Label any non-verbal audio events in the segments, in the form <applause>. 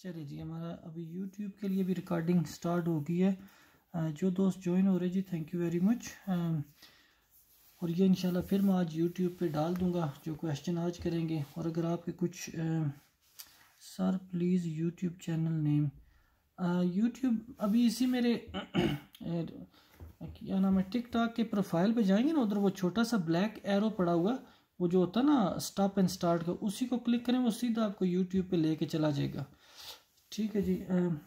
चलिए जी हमारा अभी यूट्यूब के लिए भी रिकॉर्डिंग स्टार्ट हो गई है। जो दोस्त ज्वाइन हो रहे जी थैंक यू वेरी मच और ये इंशाल्लाह फिर मैं आज यूट्यूब पे डाल दूँगा जो क्वेश्चन आज करेंगे। और अगर आपके कुछ आ, sir please YouTube channel name YouTube अभी इसी मेरे क्या नाम है टिक टॉक के प्रोफ़ाइल पे जाएँगे ना उधर वो छोटा सा ब्लैक एरो पड़ा हुआ वो जो होता है ना स्टॉप एंड स्टार्ट का उसी को क्लिक करें वो सीधा आपको यूट्यूब पे लेके चला जाएगा। ठीक है जी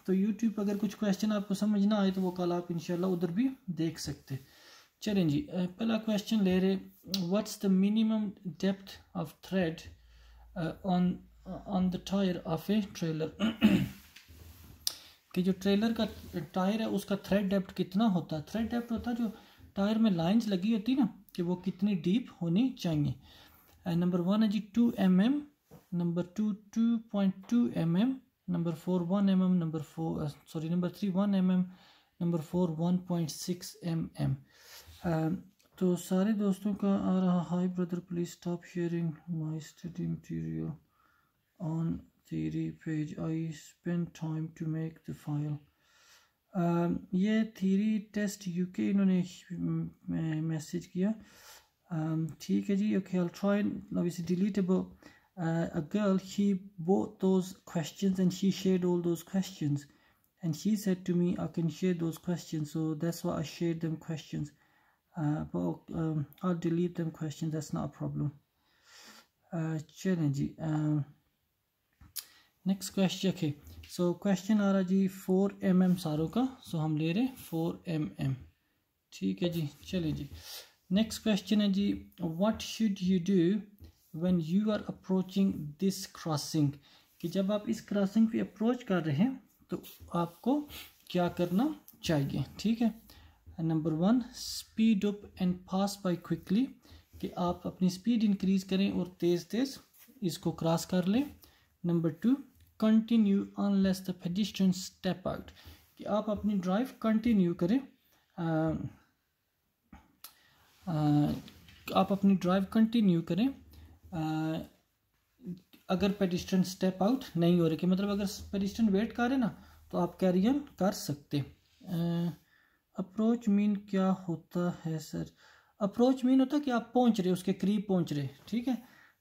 तो यूट्यूब अगर कुछ क्वेश्चन आपको समझ ना आए तो वो कल आप इंशाल्लाह उधर भी देख सकते। चलें जी पहला क्वेश्चन ले रहे what's the minimum depth of thread on on the tyre of a trailer कि जो ट्रेलर का टायर है, उसका थ्रेड डेप्थ कितना होता है? थ्रेड डेप्थ होता है जो टायर में लाइंस लगी होती ना, कि वो कितनी डीप होनी चाहिए। नंबर वन है जी two m m number two two point two m m number four one m m number four sorry number three one m m number four one point six m m तो सारे दोस्तों का आ रहा hi brother please stop sharing my study material on theory page I spend time to make the uh, ये theory test UK इन्होंने message किया। ठीक है जी okay I'll try obviously deletable uh, a girl she bought those questions and she shared all those questions and she said to me i can share those questions so that's why i shared them questions uh, but um, i'll delete them questions that's not a problem uh, um, next question okay so question आ रहा जी four M M सारों का सो हम ले रहे four M m ठीक है जी चलिए जी नेक्स्ट क्वेश्चन है जी what should you do When you are approaching this crossing कि जब आप इस क्रॉसिंग पे अप्रोच कर रहे हैं तो आपको क्या करना चाहिए? ठीक है? Number one speed up and pass by quickly कि आप अपनी स्पीड इंक्रीज करें और तेज़ तेज़ इसको क्रॉस कर लें। Number two continue unless the pedestrian step out कि आप अपनी ड्राइव कंटिन्यू करें। आ, आ, आप अपनी ड्राइव कंटिन्यू करें। अगर पेडिस्टन स्टेप आउट नहीं हो रहे, कि मतलब अगर पेडिस्टन वेट कर ना तो आप कैरियन कर सकते अप्रोच मीन क्या होता है सर अप्रोच मीन होता है कि आप पहुँच रहे, उसके करीब पहुँच रहे, ठीक है?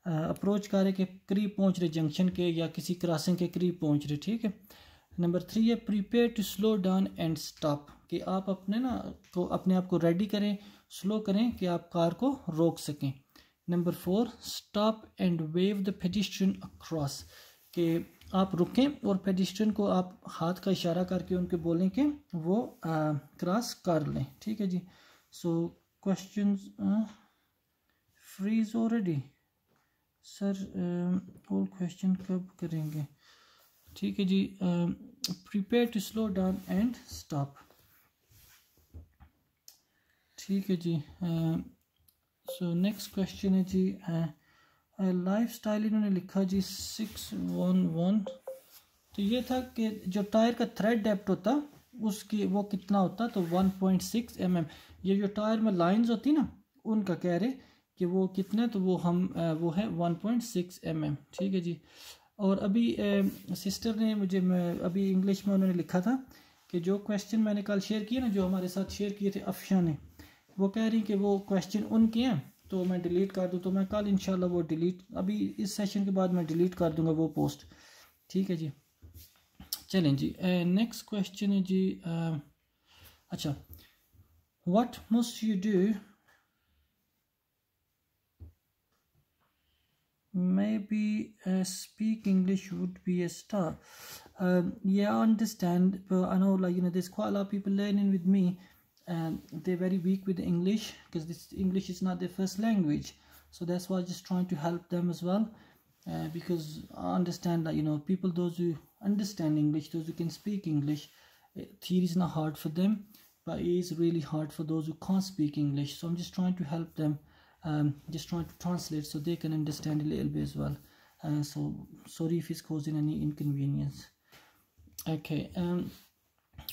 अप्रोच कर रहे के करीब पहुँच रहे जंक्शन के या किसी क्रॉसिंग के करीब पहुँच रहे, ठीक है? नंबर थ्री है prepare to slow down and stop कि आप अपने ना, को, अपने आप को रेडी करें स्लो करें कि आप कार को रोक सकें। Number four stop and wave the pedestrian across कि आप रुकें और पेडिस्ट्रियन को आप हाथ का इशारा करके उनके बोलें कि वो क्रॉस कर लें। ठीक है जी? So question freeze already sir all question कब करेंगे? ठीक है जी prepare to slow down and stop ठीक है जी uh, सो नेक्स्ट क्वेश्चन है जी लाइफ स्टाइल इन्होंने लिखा जी सिक्स वन वन तो ये था कि जो टायर का थ्रेड डेप्ट होता, उसकी वो कितना होता तो one point six m m ये जो टायर में लाइंस होती ना, उनका कह रहे कि वो कितने तो वो हम वो है one point six m m ठीक है जी। और अभी सिस्टर ने मुझे अभी इंग्लिश में उन्होंने लिखा था कि जो क्वेश्चन मैंने कल शेयर किया ना, जो हमारे साथ शेयर किए थे अफशा ने वो कह रही कि वो क्वेश्चन उनके हैं तो मैं डिलीट कर दूँ तो मैं कल इनशाला वो डिलीट अभी इस सेशन के बाद मैं डिलीट कर दूँगा वो पोस्ट ठीक है जी? चलें जी नेक्स्ट क्वेश्चन है जी अच्छा, uh, अच्छा what must you do may be speak English would be a star ये understand this क्वाल are people learning with me and they're very weak with English because this English is not their first language. So that's why I'm just trying to help them as well uh, because I understand that you know people those who understand English those who can speak English eh, theory is not hard for them but it is really hard for those who can't speak English. So I'm just trying to help them um, just trying to translate so they can understand a little bit as well. Uh, so sorry if it's causing any inconvenience. Okay um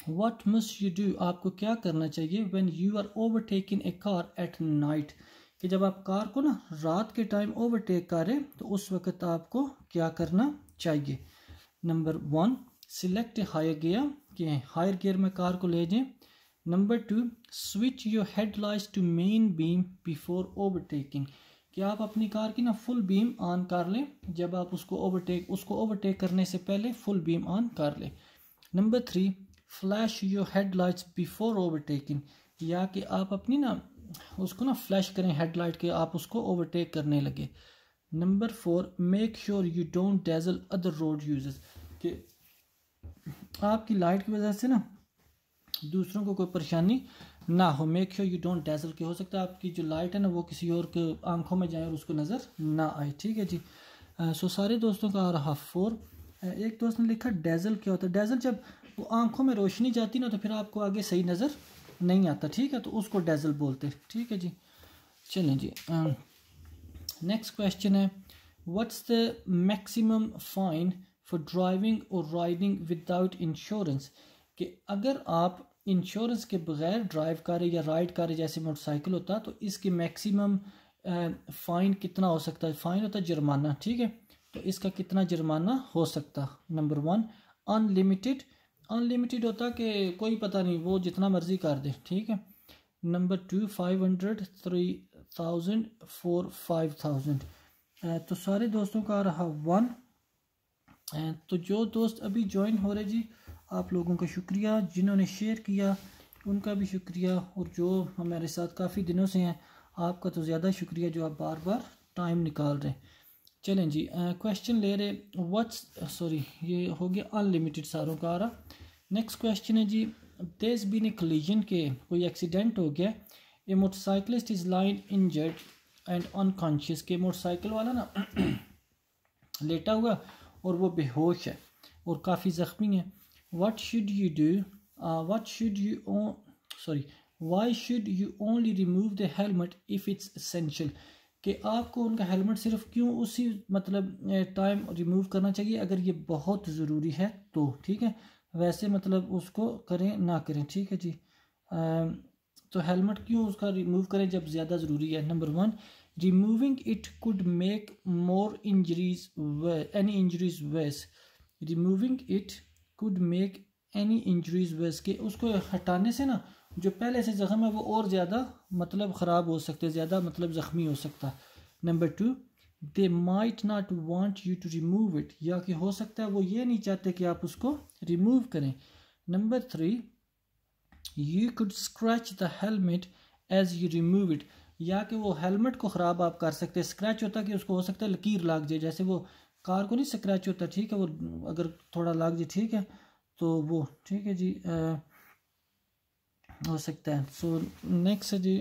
what must you do आपको क्या करना चाहिए? When you are overtaking a car at night कि जब आप car को ना रात के टाइम ओवरटेक करें तो उस वक्त आपको क्या करना चाहिए? Number one select higher gear के हायर गियर में कार को ले जाएँ. Number two switch your headlights to main beam before overtaking कि आप अपनी कार की ना फुल बीम ऑन कर लें. जब आप उसको ओवरटेक उसको ओवरटेक करने से पहले फुल बीम ऑन कर लें. Number three flash your headlights before overtaking या कि आप अपनी ना, उसको ना फ्लैश करें हेडलाइट के, आप उसको ओवरटेक करने लगे। Number four make sure you don't dazzle other road users कि आपकी लाइट की वजह से ना, दूसरों को कोई परेशानी ना हो। Make sure you don't dazzle के हो सकता है आपकी जो लाइट है ना, वो किसी और के आँखों में जाए और उसको नज़र ना आए। ठीक है जी। सो सारे दोस्तों का आ रहा फोर एक दोस्त ने लिखा डेजल क्या होता है? डेजल जब वो आँखों में रोशनी जाती ना तो फिर आपको आगे सही नज़र नहीं आता, ठीक है? तो उसको डेजल बोलते ठीक है जी? चलें जी नेक्स्ट क्वेश्चन है what's the maximum fine for driving और राइडिंग विदाउट इंश्योरेंस कि अगर आप इंश्योरेंस के बगैर ड्राइव कर या राइड कर जैसे मोटरसाइकिल होता तो इसकी मैक्सिमम फ़ाइन कितना हो सकता है? फ़ाइन होता है जुर्माना, ठीक है? तो इसका कितना जुर्माना हो सकता? नंबर वन अनलिमिटेड अनलिमिटेड होता कि कोई पता नहीं, वो जितना मर्ज़ी कर दे, ठीक है? Number two five hundred three thousand four five thousand तो सारे दोस्तों का आ रहा वन तो जो दोस्त अभी ज्वाइन हो रहे जी, आप लोगों का शुक्रिया। जिन्होंने शेयर किया, उनका भी शुक्रिया। और जो हमारे साथ काफ़ी दिनों से हैं, आपका तो ज़्यादा शुक्रिया जो आप बार बार टाइम निकाल रहे हैं। चलें जी क्वेश्चन ले रहे व्हाट्स सॉरी ये हो गया अनलिमिटेड सारों का आ रहा नेक्स्ट क्वेश्चन है जी देस बीन ए कलीजन के कोई एक्सीडेंट हो गया a motorcyclist is lying injured and unconscious के मोटरसाइकिल वाला ना <clears throat> लेटा हुआ और वो बेहोश है और काफ़ी ज़ख्मी है। What should you do uh, should you sorry why should you only remove the helmet if it's essential? कि आपको उनका हेलमेट सिर्फ़ क्यों उसी मतलब टाइम रिमूव करना चाहिए? अगर ये बहुत ज़रूरी है तो ठीक है? वैसे मतलब उसको करें ना करें ठीक है जी? आ, तो हेलमेट क्यों उसका रिमूव करें जब ज़्यादा ज़रूरी है? Number one removing it could make more injuries any injuries worse removing it could make any injuries worse के उसको हटाने से ना जो पहले से ज़ख्म है वो और ज़्यादा मतलब ख़राब हो सकते ज़्यादा मतलब ज़ख्मी हो सकता number two they might not want you to remove it या कि हो सकता है वो ये नहीं चाहते कि आप उसको रिमूव करें। Number three you could scratch the helmet as you remove it या कि वो हेलमेट को ख़राब आप कर सकते हैं। स्क्रैच होता है कि उसको हो सकता है लकीर लाग जाए। जैसे वो कार को नहीं स्क्रैच होता ठीक है? वो अगर थोड़ा लाग जाए ठीक है? तो वो ठीक है जी आ, हो सकता है। सो नेक्स्ट है जी।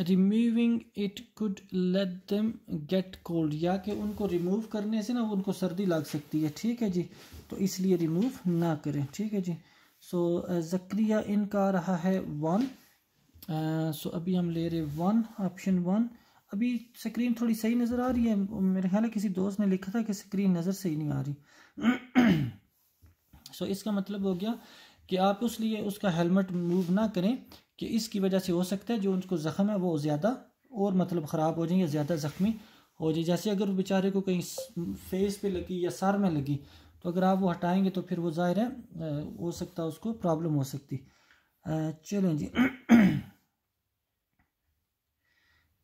Removing it could let them get cold या कि उनको रिमूव करने से ना उनको सर्दी लग सकती है। ठीक है जी? तो इसलिए रिमूव ना करें। ठीक है जी? सो so, जक्रिया इनका रहा है वन सो अभी हम ले रहे वन ऑप्शन वन अभी स्क्रीन थोड़ी सही नज़र आ रही है। मेरे ख्याल है किसी दोस्त ने लिखा था कि स्क्रीन नज़र सही नहीं आ रही। सो so, इसका मतलब हो गया कि आप उस लिए उसका हेलमेट मूव ना करें कि इसकी वजह से हो सकता है जो उनको ज़ख्म है वो ज़्यादा और मतलब ख़राब हो जाए या ज़्यादा ज़ख्मी हो जाए। जैसे अगर बेचारे को कहीं फेस पे लगी या सर में लगी तो अगर आप वो हटाएँगे तो फिर वो ज़ाहिर है हो सकता है उसको प्रॉब्लम हो सकती। चलें जी। <clears throat>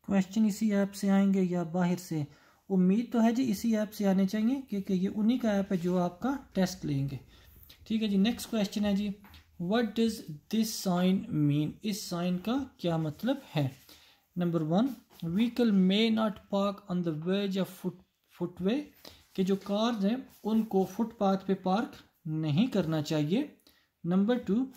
क्वेश्चन इसी ऐप से आएँगे या बाहर से? उम्मीद तो है जी इसी ऐप से आने चाहिए क्योंकि ये उन्हीं का ऐप है जो आपका टेस्ट लेंगे। ठीक है जी नेक्स्ट क्वेश्चन है जी। What does this sign mean इस साइन का क्या मतलब है? Number one vehicle may not park on the verge of foot footway के जो कार्स हैं, उनको फुटपाथ पे पार्क नहीं करना चाहिए। Number two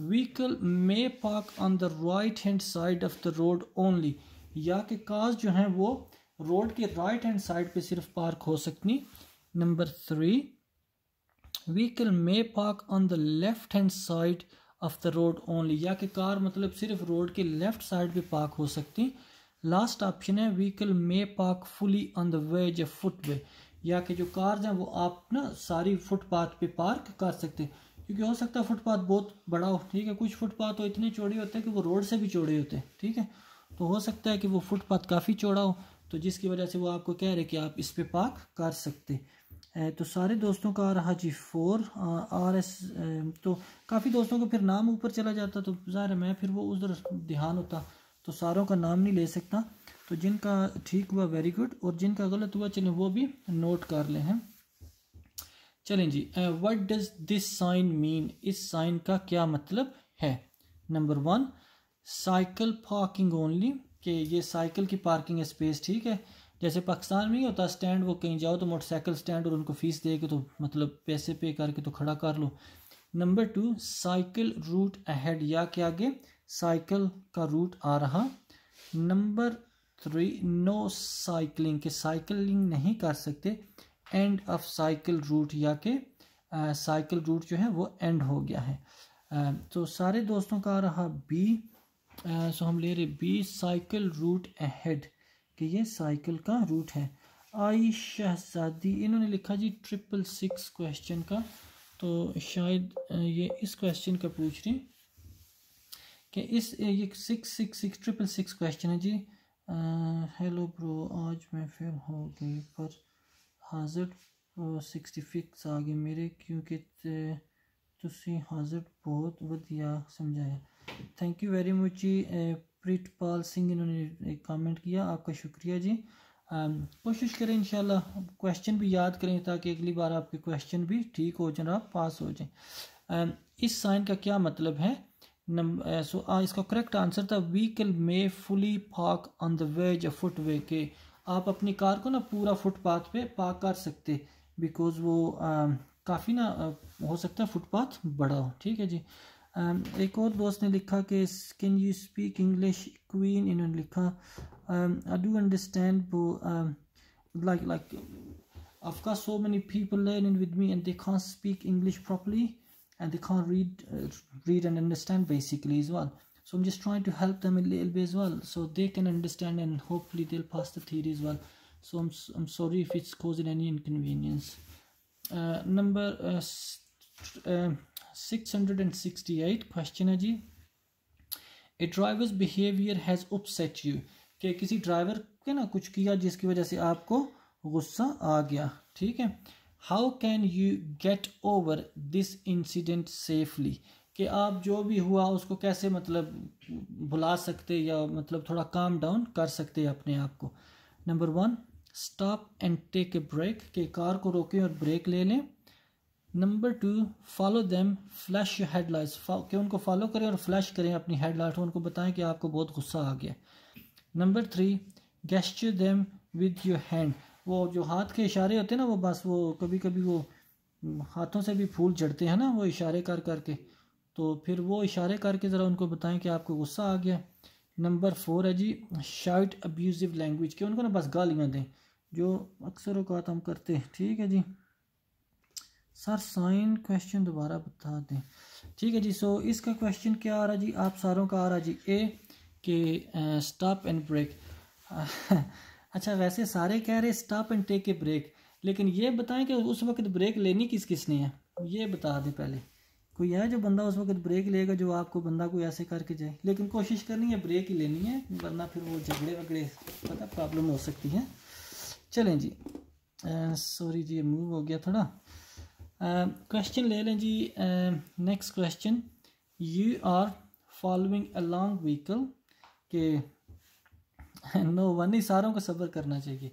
vehicle may park on the right hand side of the road only या कि कार्स जो हैं, वो रोड के राइट हैंड साइड पे सिर्फ़ पार्क हो सकती। Number three vehicle may park on the left hand side of the road only या कि कार मतलब सिर्फ़ रोड के लेफ़्ट साइड पे पार्क हो सकती। लास्ट ऑप्शन है vehicle may park fully on the verge of footway या कि जो कार्स हैं, वो आप ना सारी फुटपाथ पे पार्क कर सकते हैं। क्योंकि हो सकता है फुटपाथ बहुत बड़ा हो, ठीक है? कुछ फुटपाथ तो इतने चौड़े होते हैं कि वो रोड से भी चौड़े होते हैं, ठीक है? तो हो सकता है कि वो फुटपाथ काफ़ी चौड़ा हो तो जिसकी वजह से वो आपको कह रहे कि आप इस पर पार्क कर सकते तो सारे दोस्तों का आ रहा जी फोर आर एस तो काफ़ी दोस्तों का फिर नाम ऊपर चला जाता तो ज़ाहिर मैं फिर वो उधर ध्यान होता तो सारों का नाम नहीं ले सकता तो जिनका ठीक हुआ वेरी गुड और जिनका गलत हुआ चलें वो भी नोट कर लें हैं। चलें जी what does this sign mean इस साइन का क्या मतलब है? Number one cycle parking only कि ये साइकिल की पार्किंग स्पेस ठीक है? जैसे पाकिस्तान में ही होता स्टैंड वो कहीं जाओ तो मोटरसाइकिल स्टैंड और उनको फ़ीस दे के तो मतलब पैसे पे करके तो खड़ा कर लो। Number two cycle route ahead या के आगे साइकिल का रूट आ रहा। नंबर थ्री नो साइकिलिंग के साइकिलिंग नहीं कर सकते। एंड ऑफ़ साइकिल रूट या के साइकिल रूट जो है वो एंड हो गया है। आ, तो सारे दोस्तों का आ रहा बी सो हम ले रहे बी साइकिल रूट अहेड कि ये साइकिल का रूट है आई शहजादी इन्होंने लिखा जी ट्रिपल सिक्स क्वेश्चन का तो शायद ये इस क्वेश्चन का पूछ रही कि इस ये six six six triple six question है जी हेलो ब्रो आज मैं फिर हो गई पर हाजिर सिक्सटी फिक्स आ गए मेरे क्योंकि ਤੁਸੀਂ ਹਾਜ਼ਰ बहुत वधिया समझाया थैंक यू वेरी मच जी प्रीतपाल सिंह इन्होंने एक कमेंट किया आपका शुक्रिया जी। कोशिश करें इंशाल्लाह क्वेश्चन भी याद करें ताकि अगली बार आपके क्वेश्चन भी ठीक हो जाए आप पास हो जाएँ। इस साइन का क्या मतलब है? नंबर सो आ, इसका करेक्ट आंसर था vehicle may fully park on the verge footway के। आप अपनी कार को ना पूरा फुटपाथ पे पार्क कर सकते बिकॉज़ वो काफ़ी ना हो सकता है फुटपाथ बड़ा हो। ठीक है जी? एक और दोस्त ने लिखा कि can you speak English queen इन्होंने लिखा I do understand like like I've got so many people learning with me and they can't speak English properly and they can't read uh, read and understand basically as well. So I'm just trying to help them a little bit as well so they can understand and hopefully they'll pass the theory as well. So I'm, I'm sorry if it's causing any inconvenience. Uh, number uh, uh, 668 question है जी। A driver's behaviour has upset you कि किसी driver के ना कुछ किया जिसकी वजह से आपको गुस्सा आ गया। ठीक है? How can you get over this incident safely कि आप जो भी हुआ, उसको कैसे मतलब भुला सकते या मतलब थोड़ा काम डाउन कर सकते अपने आप को। Number one stop and take a break के कार को रोकें और ब्रेक ले लें। Number two follow them flash headlights कि उनको फॉलो करें और फ्लैश करें अपनी हेडलाइट उनको बताएँ कि आपको बहुत गुस्सा आ गया। Number three gesture them with your hand वो जो हाथ के इशारे होते हैं ना, वो बस वो कभी कभी वो हाथों से भी फूल चढ़ते हैं ना, वो इशारे कर करके। तो फिर वो इशारे करके ज़रा उनको बताएँ कि आपको गुस्सा आ गया। नंबर फोर है जी शाइट अब्यूज़िव लैंग्वेज के उनको ना बस गालियाँ दें, जो अक्सर अवकात हम करते हैं। ठीक है जी? सर, साइन क्वेश्चन दोबारा बता दें। ठीक है जी सो इसका क्वेश्चन क्या आ रहा जी? आप सारों का आ रहा जी ए के स्टॉप एंड ब्रेक अच्छा वैसे सारे कह रहे stop and take a break लेकिन ये बताएँ कि उस वक्त ब्रेक लेनी किस किसने है? ये बता दें पहले। कोई है जो बंदा उस वक्त ब्रेक लेगा, जो आपको बंदा कोई ऐसे करके जाए? लेकिन कोशिश करनी है ब्रेक ही लेनी है, वरना फिर वो झगड़े वगड़े, पता प्रॉब्लम हो सकती है। चलें जी। सॉरी जी मूव हो गया थोड़ा। क्वेश्चन ले लें जी next question you are following a long vehicle के नो वन ही सारों को सब्र करना चाहिए।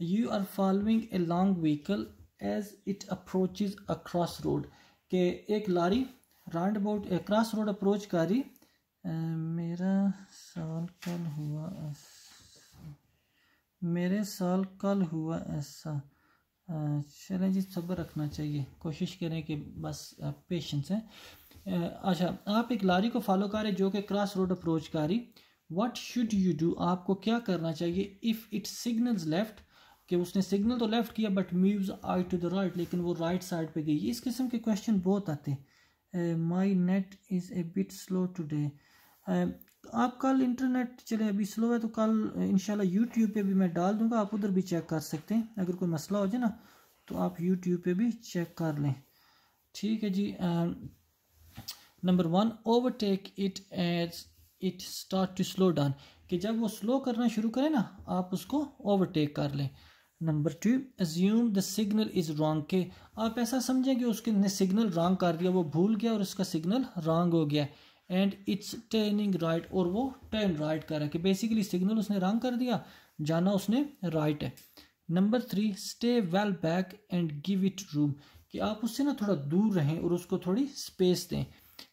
You are following a long vehicle as it approaches a cross road के, एक lorry roundabout cross road approach करी। मेरा साल कल हुआ ऐसा। मेरे साल कल हुआ ऐसा। चलें जी, सब्र रखना चाहिए। कोशिश करें कि बस पेशेंस है। अच्छा आप एक लारी को फॉलो करें जो कि क्रॉस रोड अप्रोच करी व्हाट शुड यू डू आपको क्या करना चाहिए? इफ़ इट सिग्नल्स लेफ़्ट कि उसने सिग्नल तो लेफ़्ट किया but moves I to the right लेकिन वो राइट साइड पे गई। इस किस्म के क्वेश्चन बहुत आते हैं। My net is a bit slow today आप कल इंटरनेट चले, अभी स्लो है तो कल, इंशाल्लाह यूट्यूब पे भी मैं डाल दूँगा, आप उधर भी चेक कर सकते हैं। अगर कोई मसला हो जाए ना तो आप यूट्यूब पे भी चेक कर लें। ठीक है जी number one overtake it as it start to slow down कि जब वो स्लो करना शुरू करें ना, आप उसको ओवरटेक कर लें। Number two assume the signal is wrong के आप ऐसा समझें कि उसके ने सिग्नल रॉन्ग कर दिया, वो भूल गया और उसका सिग्नल रॉन्ग हो गया। एंड इट्स टर्निंग राइट और वो टर्न राइट कर रहा है कि बेसिकली सिग्नल उसने रंग कर दिया, जाना उसने राइट है। Number three stay well back and give it room कि आप उससे ना थोड़ा दूर रहें और उसको थोड़ी स्पेस दें।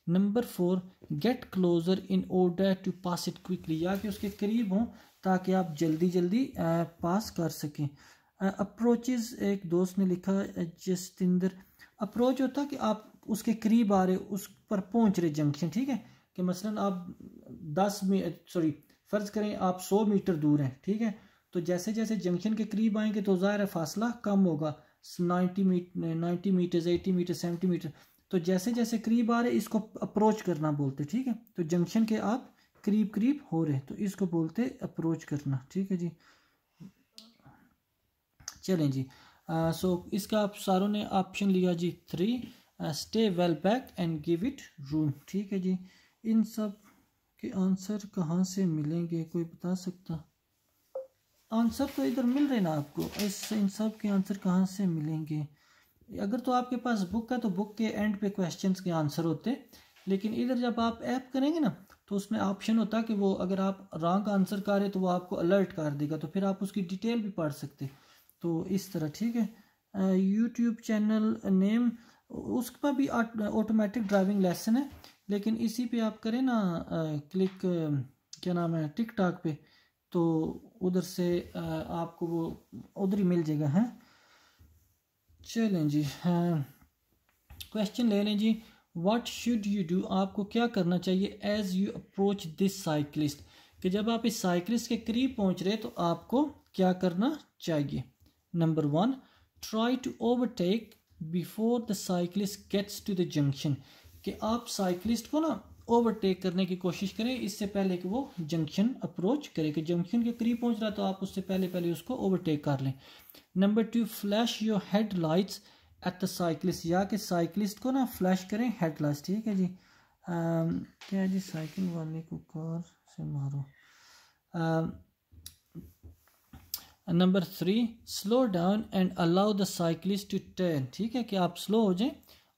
Number four get closer in order to pass it quickly या कि उसके करीब हों ताकि आप जल्दी जल्दी पास कर सकें। अप्रोचेज एक दोस्त ने लिखा जस्तिंदर अप्रोच होता कि आप उसके करीब आ रहे उस पर पहुँच रहे जंक्शन ठीक है? कि मसलन आप दस सॉरी फ़र्ज़ करें आप सौ मीटर दूर हैं ठीक है? तो जैसे जैसे जंक्शन के करीब आएँगे तो ज़ाहिर फासला कम होगा। Ninety metre ninety metres eighty metre seventy metre. तो जैसे जैसे करीब आ रहे इसको अप्रोच करना बोलते ठीक है? तो जंक्शन के आप करीब करीब हो रहे तो इसको बोलते अप्रोच करना ठीक है जी? चलें जी। आ, सो इसका आप सारों ने ऑप्शन लिया जी three stay well back and give it room ठीक है जी। इन सब के आंसर कहाँ से मिलेंगे? कोई बता सकता? आंसर तो इधर मिल रहे ना आपको। इस इन सब के आंसर कहाँ से मिलेंगे? अगर तो आपके पास बुक है तो बुक के एंड पे क्वेश्चंस के आंसर होते। लेकिन इधर जब आप ऐप करेंगे ना तो उसमें ऑप्शन होता कि वो अगर आप रॉन्ग आंसर करें तो वो आपको अलर्ट कर देगा। तो फिर आप उसकी डिटेल भी पढ़ सकते। तो इस तरह, ठीक है। यूट्यूब चैनल नेम उस पर भी ऑटोमेटिक ड्राइविंग लेसन है, लेकिन इसी पे आप करें ना क्लिक क्या नाम है टिक टॉक पे तो उधर से आपको वो उधर ही मिल जाएगा, हैं? चलें जी क्वेश्चन ले लें जी व्हाट शुड यू डू आपको क्या करना चाहिए as you approach this cyclist कि जब आप इस साइकिलिस्ट के करीब पहुँच रहे तो आपको क्या करना चाहिए? Number one try to overtake before the cyclist gets to the junction कि आप साइकिलिस्ट को ना ओवरटेक करने की कोशिश करें इससे पहले कि वो जंक्शन अप्रोच करे कि जंक्शन के करीब पहुँच रहा है तो आप उससे पहले पहले उसको ओवरटेक कर लें। Number two flash your headlights at the cyclist या कि साइकिलिस्ट को ना फ्लैश करें हेड लाइट्स ठीक है जी? आ, क्या जी? साइकिल वाले को कार से मारो। आ, number three slow down and allow the cyclist to turn ठीक है कि आप स्लो हो जाएँ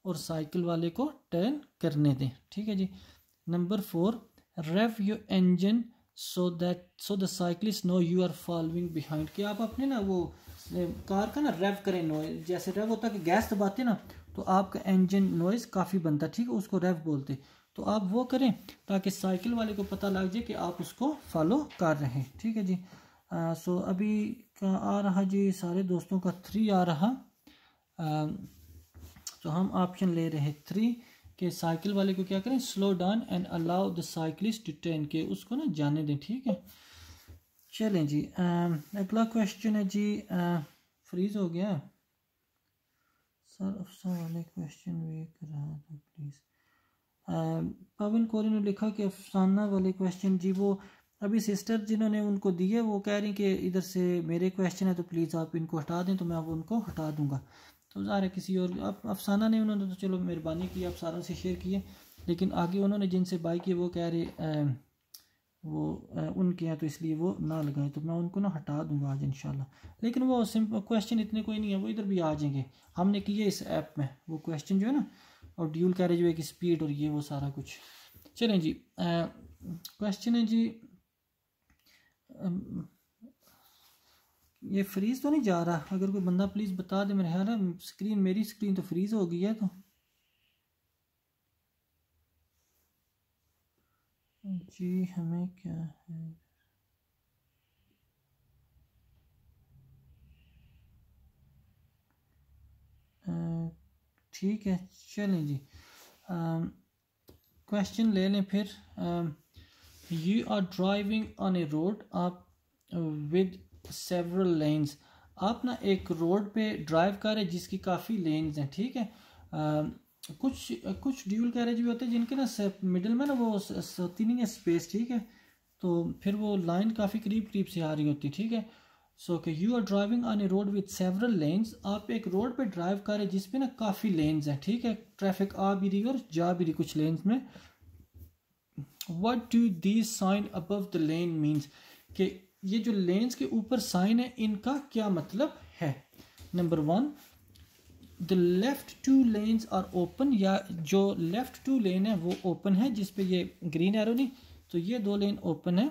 और साइकिल वाले को टर्न करने दें। ठीक है जी? Number four rev your engine so that so the cyclist know you are following behind कि आप अपने ना वो कार का ना रेव करें नॉइज़ जैसे रेव होता है कि गैस दबाते ना तो आपका इंजन नॉइज़ काफ़ी बनता है। ठीक है? उसको रेव बोलते तो आप वो करें ताकि साइकिल वाले को पता लग जाए कि आप उसको फॉलो कर रहे हैं। ठीक है जी? सो अभी का आ रहा जी सारे दोस्तों का थ्री आ रहा। आ, तो हम ऑप्शन ले रहे हैं थ्री के साइकिल वाले को क्या करें? Slow down and allow the cyclist to turn के उसको ना जाने दें ठीक है? चलें जी अगला क्वेश्चन है जी आ, फ्रीज हो गया। सर अफसा वाले क्वेश्चन वे कर रहा था प्लीज़ पवन कोरी ने लिखा कि अफसाना वाले क्वेश्चन जी वो अभी सिस्टर जिन्होंने उनको दिए वो कह रही कि इधर से मेरे क्वेश्चन है तो प्लीज़ आप इनको हटा दें तो मैं अब उनको हटा दूँगा। तो ज़ाहिर किसी और अब अफसाना ने उन्होंने तो चलो मेहरबानी की आप सारों से शेयर किए लेकिन आगे उन्होंने जिनसे बाई किए वो कह रहे आ, वो आ, उनके हैं तो इसलिए वो ना लगाएँ तो मैं उनको ना हटा दूँगा आज इंशाल्लाह। लेकिन वो सिंपल क्वेश्चन इतने कोई नहीं है वो इधर भी आ जाएँगे। हमने किए इस ऐप में वो क्वेश्चन जो है ना और ड्यूल कैरेज वे की स्पीड और ये वो सारा कुछ। चलें जी क्वेश्चन है जी ये फ्रीज तो नहीं जा रहा? अगर कोई बंदा प्लीज़ बता दे मेरे ख्याल स्क्रीन मेरी स्क्रीन तो फ्रीज हो गई है तो। जी हमें क्या है? ठीक है चलें जी। क्वेश्चन ले लें फिर। आ, you are driving on a road आप विद सेवरल लेन्स आप ना एक रोड पे ड्राइव कर रहे जिसकी काफ़ी लेन्स हैं ठीक है? uh, कुछ कुछ ड्यूल कैरेज भी होते हैं जिनके ना मिडल में ना वो होती नहीं है स्पेस ठीक है? तो फिर वो लाइन काफ़ी करीब करीब से आ रही होती ठीक है? सो कि you are driving on a road with several lanes आप एक रोड पे ड्राइव कर रहे जिसपे ना काफ़ी लेन्स हैं ठीक है? ट्रैफ़िक आ भी रही और जा भी रही कुछ लेन्स में. What do the sign above the lane means कि ये जो लेन्स के ऊपर साइन है, इनका क्या मतलब है? Number one the left two lanes are open या जो लेफ़्ट टू लेन है, वो ओपन है जिसपे ये ग्रीन एरो नहीं तो ये दो लेन ओपन है।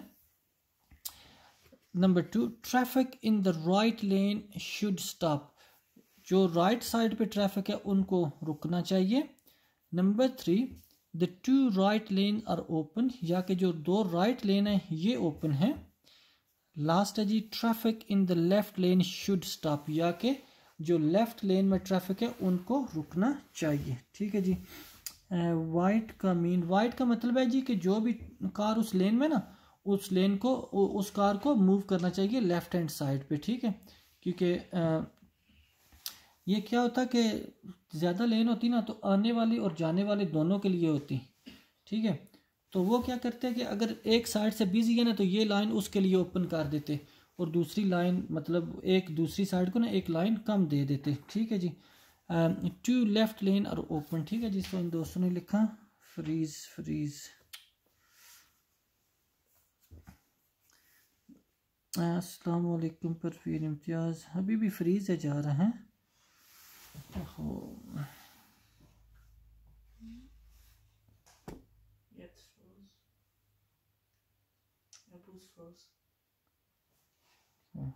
Number two traffic in the right lane should stop जो राइट साइड पे ट्रैफ़िक है, उनको रुकना चाहिए। Number three the two right lanes are open या कि जो दो राइट लेन है, ये ओपन है. लास्ट है जी traffic in the left lane should stop या कि जो लेफ़्ट लेन में ट्रैफ़िक है, उनको रुकना चाहिए। ठीक है जी? वाइट का मीन वाइट का मतलब है जी कि जो भी कार उस लेन में ना, उस लेन को उस कार को मूव करना चाहिए लेफ़्ट हैंड साइड पे। ठीक है? क्योंकि ये क्या होता कि ज़्यादा लेन होती ना तो आने वाली और जाने वाले दोनों के लिए होती, ठीक है? तो वो क्या करते हैं कि अगर एक साइड से बिज़ी है ना तो ये लाइन उसके लिए ओपन कर देते और दूसरी लाइन मतलब एक दूसरी साइड को ना एक लाइन कम दे देते, ठीक है जी? टू लेफ़्ट लेन और ओपन ठीक है जी? तो इन दोस्तों ने लिखा फ्रीज फ्रीज अस्सलाम वालेकुम परवीन इम्तियाज़। अभी भी फ्रीज है, जा रहा है। the home. Jetzt froze. Your boots froze. Oh.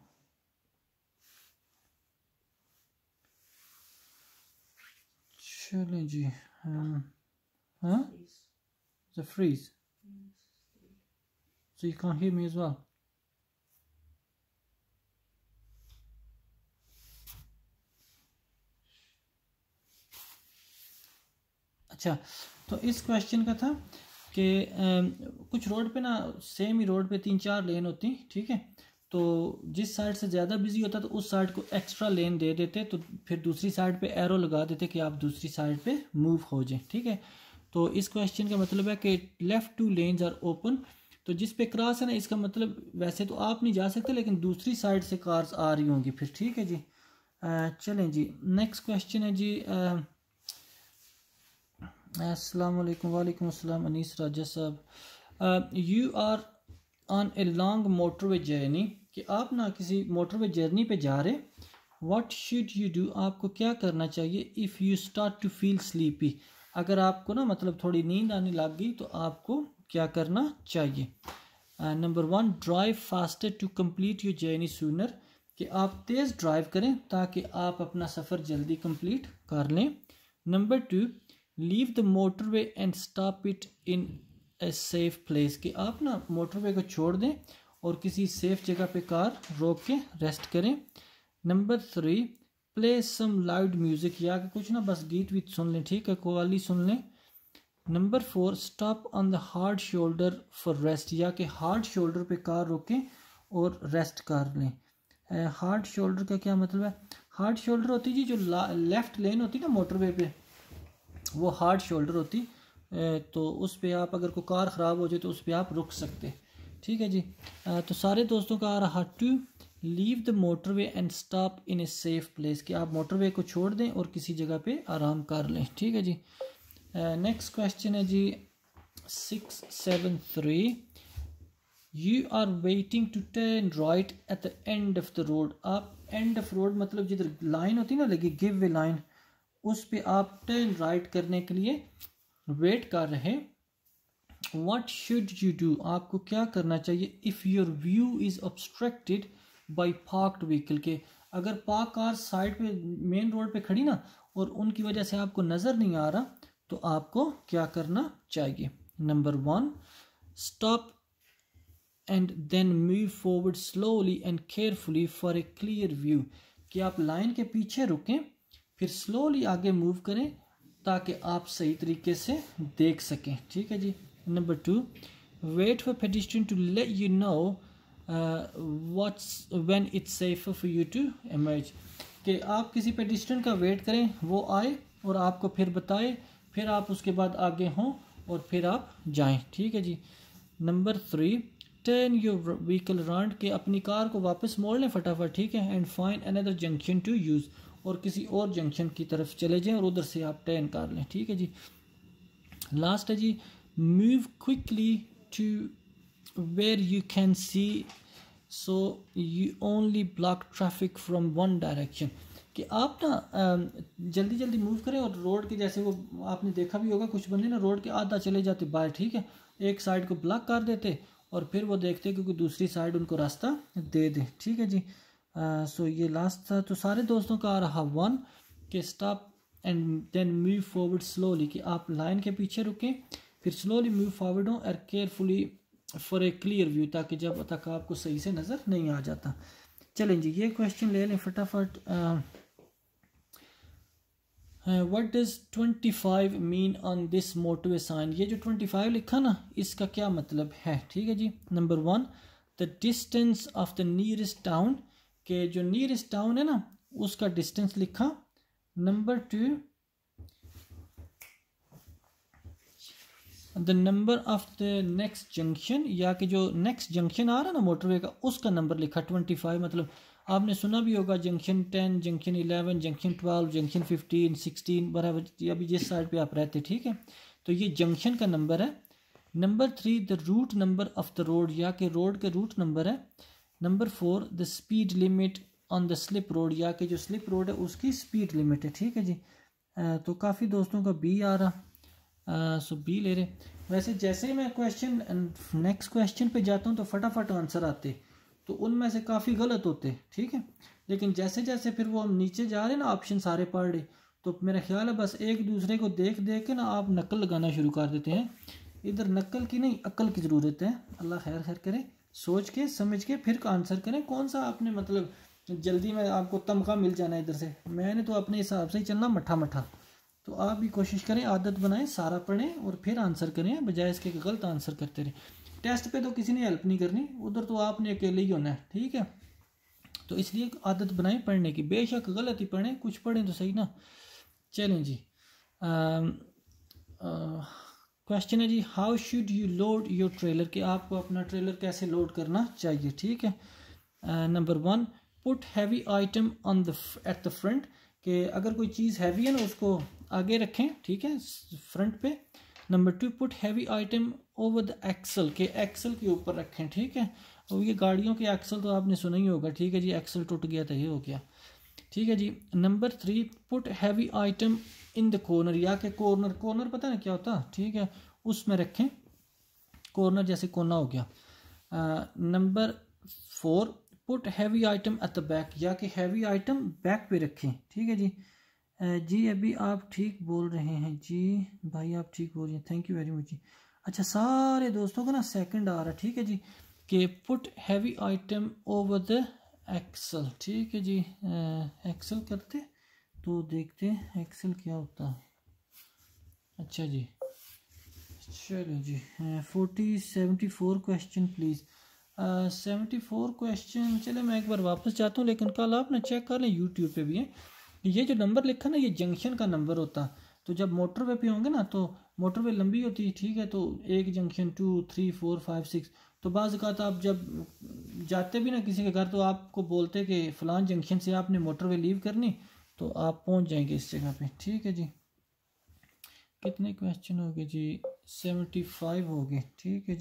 Um, huh? Freeze. The freeze. So you can't hear me as well? अच्छा तो इस क्वेश्चन का था कि कुछ रोड पे ना सेम ही रोड पे तीन चार लेन होती, ठीक है? तो जिस साइड से ज़्यादा बिज़ी होता तो उस साइड को एक्स्ट्रा लेन दे देते तो फिर दूसरी साइड पे एरो लगा देते कि आप दूसरी साइड पे मूव हो जाए, ठीक है? तो इस क्वेश्चन का मतलब है कि left two lanes are open तो जिस पे क्रॉस है ना, इसका मतलब वैसे तो आप नहीं जा सकते, लेकिन दूसरी साइड से कार्स आ रही होंगी फिर, ठीक है जी? चलें जी नेक्स्ट क्वेश्चन है जी अस्सलाम वालेकुम अस्सलाम अनीस राजा साहब you are on a long motorway journey कि आप ना किसी मोटरवे जर्नी पे जा रहे व्हाट शुड यू डू आपको क्या करना चाहिए if you start to feel sleepy अगर आपको ना मतलब थोड़ी नींद आने लग गई तो आपको क्या करना चाहिए? Number one drive faster to complete your journey sooner कि आप तेज़ ड्राइव करें ताकि आप अपना सफ़र जल्दी कंप्लीट कर लें. Number two leave the motorway and stop it in a safe place कि आप ना मोटरवे को छोड़ दें और किसी सेफ़ जगह पे कार रोक के रेस्ट करें। Number three play some loud music या कुछ ना बस गीत वीत सुन लें, ठीक है? कवाली सुन लें। Number four stop on the hard shoulder for rest या कि हार्ड शोल्डर पे कार रोकें और रेस्ट कर लें। हार्ड शोल्डर का क्या मतलब है? हार्ड शोल्डर होती है जी, जो लेफ़्ट लेन होती है ना मोटरवे पे। वो हार्ड शोल्डर होती तो उस पर आप अगर कोई कार ख़राब हो जाए तो उस पर आप रुक सकते ठीक है जी? तो सारे दोस्तों का आ रहा to leave the motorway and stop in a safe place कि आप मोटरवे को छोड़ दें और किसी जगह पे आराम कर लें। ठीक है जी? नेक्स्ट क्वेश्चन है जी six seven three you are waiting to turn right at the end of the road आप एंड ऑफ़ रोड मतलब जिधर लाइन होती है ना, लगी गिव वे लाइन उस पर आप टर्न राइट करने के लिए वेट कर रहे वट शुड यू डू आपको क्या करना चाहिए? If your view is obstructed by parked vehicle के, अगर पार्क कार साइड पे मेन रोड पे खड़ी ना, और उनकी वजह से आपको नज़र नहीं आ रहा तो आपको क्या करना चाहिए? Number one stop and then move forward slowly and carefully for a clear view कि आप लाइन के पीछे रुकें फिर स्लोली आगे मूव करें ताकि आप सही तरीके से देख सकें। ठीक है जी? Number two wait for pedestrian to let you know what's when it's safe for you to emerge कि आप किसी पेडिस्ट्रियन का वेट करें, वो आए और आपको फिर बताए, फिर आप उसके बाद आगे हों और फिर आप जाएँ। ठीक है जी? Number three turn your vehicle round के अपनी कार को वापस मोड़ लें फटाफट। ठीक है? And find another junction to use और किसी और जंक्शन की तरफ़ चले जाएँ और उधर से आप टर्न कर लें। ठीक है जी? लास्ट है जी move quickly to where you can see so you only block traffic from one direction कि आप ना जल्दी जल्दी मूव करें और रोड के जैसे वो आपने देखा भी होगा, कुछ बंदे ना रोड के आधा चले जाते बाहर, ठीक है? एक साइड को ब्लॉक कर देते और फिर वो देखते क्योंकि दूसरी साइड उनको रास्ता दे दे। ठीक है जी? सो ये लास्ट था। तो सारे दोस्तों का आ रहा वन के stop and then move forward slowly कि आप लाइन के पीछे रुकें, फिर स्लोली मूव फॉरवर्ड हों और carefully for a clear view ताकि जब तक आपको सही से नज़र नहीं आ जाता। चलें जी, ये क्वेश्चन ले लें फटाफट। What does twenty five mean on this motorway sign ये जो ट्वेंटी फाइव लिखा ना, इसका क्या मतलब है? ठीक है जी? Number one the distance of the nearest town के जो नियरेस्ट टाउन है ना, उसका डिस्टेंस लिखा। Number two the number of the next junction या कि जो नेक्स्ट जंक्शन आ रहा है ना मोटरवे का, उसका नंबर लिखा ट्वेंटी फाइव मतलब आपने सुना भी होगा junction ten junction eleven junction twelve junction fifteen sixteen बराबर अभी जिस साइड पे आप रहते, ठीक है? तो ये जंक्शन का नंबर है। Number three the route number of the road या कि रोड के रूट नंबर है। Number four the speed limit on the slip road या कि जो स्लिप रोड है उसकी स्पीड लिमिट है ठीक है जी? आ, तो काफ़ी दोस्तों का बी आ रहा। सो बी ले रहे। वैसे जैसे ही मैं क्वेश्चन नेक्स्ट क्वेश्चन पे जाता हूँ तो फटाफट आंसर आते। तो उनमें से काफ़ी गलत होते ठीक है? लेकिन जैसे जैसे फिर वो हम नीचे जा रहे हैं ना ऑप्शन सारे पढ़ रहे तो मेरा ख्याल है बस एक दूसरे को देख देख के ना आप नकल लगाना शुरू कर देते हैं। इधर नकल की नहीं अक्ल की ज़रूरत है। अल्लाह खैर खैर करे। सोच के, समझ के, फिर आंसर करें कौन सा आपने मतलब जल्दी में आपको तमखा मिल जाना है इधर से। मैंने तो अपने हिसाब से ही चलना मठा मठा तो आप भी कोशिश करें, आदत बनाएँ, सारा पढ़ें और फिर आंसर करें, बजाय इसके गलत आंसर करते रहें। टेस्ट पे तो किसी ने हेल्प नहीं करनी, उधर तो आपने अकेले ही होना है, ठीक है? तो इसलिए आदत बनाएँ पढ़ने की। बेशक गलत ही पढ़ें, कुछ पढ़ें तो सही ना? चलें जी। क्वेश्चन है जी how should you load your trailer कि आपको अपना ट्रेलर कैसे लोड करना चाहिए, ठीक है? Number one put heavy item on the at the front कि अगर कोई चीज़ हैवी है ना, उसको आगे रखें, ठीक है? फ्रंट पे. Number two put heavy item over the axle के एक्सल के ऊपर रखें, ठीक है? और ये गाड़ियों के एक्सल तो आपने सुना ही होगा, ठीक है जी? एक्सल टूट गया था ये हो गया। ठीक है जी number three put heavy item in the corner या के कॉर्नर कॉर्नर पता है क्या होता? ठीक है, उसमें रखें। कॉर्नर जैसे कोना हो गया। Number four put heavy item at the back या कि हैवी आइटम बैक पे रखें। ठीक है जी? जी, अभी आप ठीक बोल रहे हैं। जी, भाई आप ठीक बोल रहे हैं। थैंक यू वेरी मच जी। अच्छा सारे दोस्तों का ना सेकंड आ रहा है। ठीक है जी? कि put heavy item over the axle ठीक है जी एक्सल करते तो देखते हैं एक्सल क्या होता है। अच्छा जी, चलो जी forty seventy four question please seventy four question चले मैं एक बार वापस जाता हूँ, लेकिन कल आप ना चेक कर लें यूट्यूब पे भी है। ये जो नंबर लिखा ना, ये जंक्शन का नंबर होता तो जब मोटरवे पे होंगे ना तो मोटरवे लंबी होती है, ठीक है तो एक junction two three four five six तो बाज़ अवत आप जब जाते भी ना किसी के घर तो आपको बोलते कि फ़लान जंक्शन से आपने मोटरवे लीव करनी तो आप पहुँच जाएँगे इस जगह पे। ठीक है जी? कितने क्वेश्चन हो गए जी? सेवेंटी फाइव हो गए। ठीक है जी।